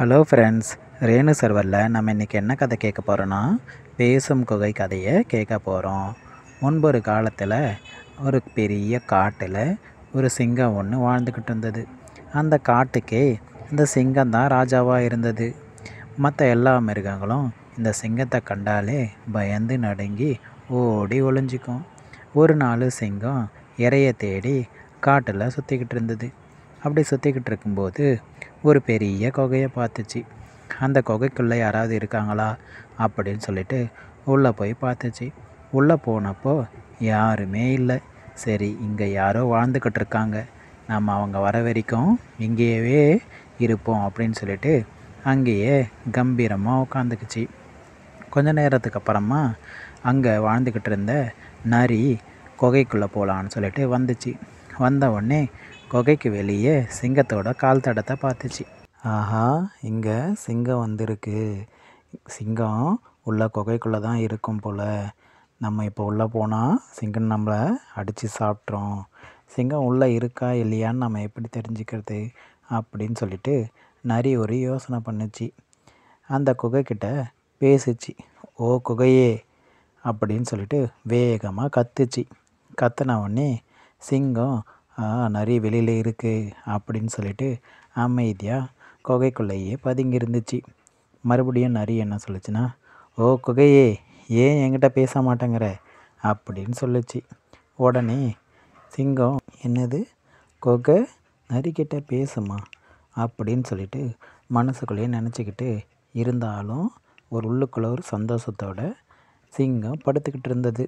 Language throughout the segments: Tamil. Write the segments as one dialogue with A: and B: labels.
A: ஹலோ ஃப்ரெண்ட்ஸ் ரேணு சர்வரில் நம்ம இன்றைக்கி என்ன கதை கேட்க போகிறோன்னா பேசும் குகை கதையை கேட்க போகிறோம் முன்பொரு காலத்தில் ஒரு பெரிய காட்டில் ஒரு சிங்கம் ஒன்று வாழ்ந்துக்கிட்டு இருந்தது. அந்த காட்டுக்கே இந்த சிங்கம் தான் ராஜாவாக இருந்தது. மற்ற எல்லா மிருகங்களும் இந்த சிங்கத்தை கண்டாலே பயந்து நடுங்கி ஓடி ஒளிஞ்சிக்கும். ஒரு நாள் சிங்கம் இறைய தேடி காட்டில் சுற்றிக்கிட்டு இருந்தது. அப்படி சுற்றிக்கிட்டு இருக்கும்போது ஒரு பெரிய குகையை பார்த்துச்சு. அந்த குகைக்குள்ளே யாராவது இருக்காங்களா அப்படின்னு சொல்லிட்டு உள்ளே போய் பார்த்துச்சு. உள்ளே போனப்போ யாருமே இல்லை. சரி இங்கே யாரோ வாழ்ந்துக்கிட்டு இருக்காங்க. நம்ம அவங்க வர வரைக்கும் இங்கேயே இருப்போம் அப்படின்னு சொல்லிட்டு அங்கேயே கம்பீரமாக உட்காந்துக்குச்சு. கொஞ்ச நேரத்துக்கு அப்புறமா அங்கே வாழ்ந்துக்கிட்டு இருந்த நரி குகைக்குள்ளே போகலான்னு சொல்லிட்டு வந்துச்சு. வந்த உடனே குகைக்கு வெளியே சிங்கத்தோட கால் தடத்தை பார்த்துச்சு. ஆஹா இங்கே சிங்கம் வந்திருக்கு. சிங்கம் உள்ள குகைக்குள்ளே தான் இருக்கும் போல். நம்ம இப்போ உள்ளே போனால் சிங்கம் நம்மளை அடித்து சாப்பிட்றோம் சிங்கம் உள்ளே இருக்கா இல்லையான்னு நம்ம எப்படி தெரிஞ்சுக்கிறது அப்படின்னு சொல்லிட்டு நரி ஒரு யோசனை பண்ணுச்சு. அந்த குகைக்கிட்ட பேசிச்சு ஓ குகையே அப்படின்னு சொல்லிட்டு வேகமாக கத்துச்சு. கத்துன உடனே சிங்கம் "ஆ, வெளியில் இருக்குது அப்படின்னு சொல்லிட்டு அமைதியாக குகைக்குள்ளேயே பதுங்கி இருந்துச்சு மறுபடியும் நரி என்ன சொல்லுச்சுன்னா ஓ குகையே ஏன் என்கிட்ட பேச மாட்டேங்கிற? அப்படின்னு சொல்லுச்சு. உடனே சிங்கம் என்னது? குகை? நரிக்கிட்ட பேசுமா? அப்படின்னு சொல்லிட்டு மனசுக்குள்ளேயே நினச்சிக்கிட்டு இருந்தாலும் ஒரு உள்ளுக்குள்ளே ஒரு சந்தோஷத்தோட சிங்கம் படுத்துக்கிட்டு இருந்தது.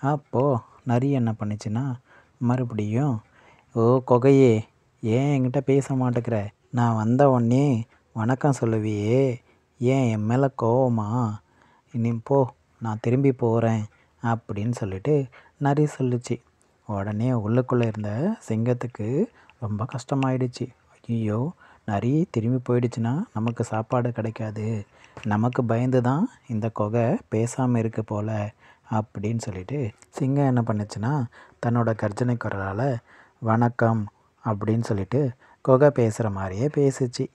A: அப்போது நரி என்ன பண்ணுச்சுன்னா மறுபடியும் ஓ குகையே ஏன் என்கிட்ட பேச மாட்டேங்கிற? நான் வந்த உடனே வணக்கம் சொல்லுவியே. ஏன் என் மேலே கோவமா? இனி போ நான் திரும்பி போகிறேன் அப்படின்னு சொல்லிட்டு நரி சொல்லுச்சு. உடனே உள்ளுக்குள்ளே இருந்த சிங்கத்துக்கு ரொம்ப கஷ்டமாயிடுச்சு. ஐயோ நரி திரும்பி போயிடுச்சுன்னா நமக்கு சாப்பாடு கிடைக்காது. நமக்கு பயந்து தான் இந்த குகை பேசாமல் இருக்கு போல் அப்படின்னு சொல்லிட்டு சிங்கம் என்ன பண்ணுச்சுன்னா தன்னோட கர்ஜனை குரலால் வணக்கம் அப்படின்னு சொல்லிட்டு குகை பேசுகிற மாதிரியே பேசுச்சு.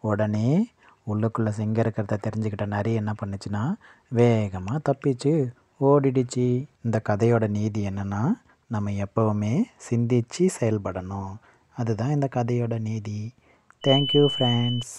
A: உடனே உள்ளுக்குள்ளே சிங்கம் இருக்கிறத தெரிஞ்சுக்கிட்ட நரி என்ன பண்ணுச்சுன்னா வேகமாக தப்பிச்சு ஓடிடுச்சு. இந்த கதையோட நீதி என்னென்னா நம்ம எப்போவுமே சிந்திச்சு செயல்படணும். அதுதான் இந்த கதையோட நீதி. Thank you friends